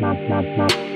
mop, mop, mop.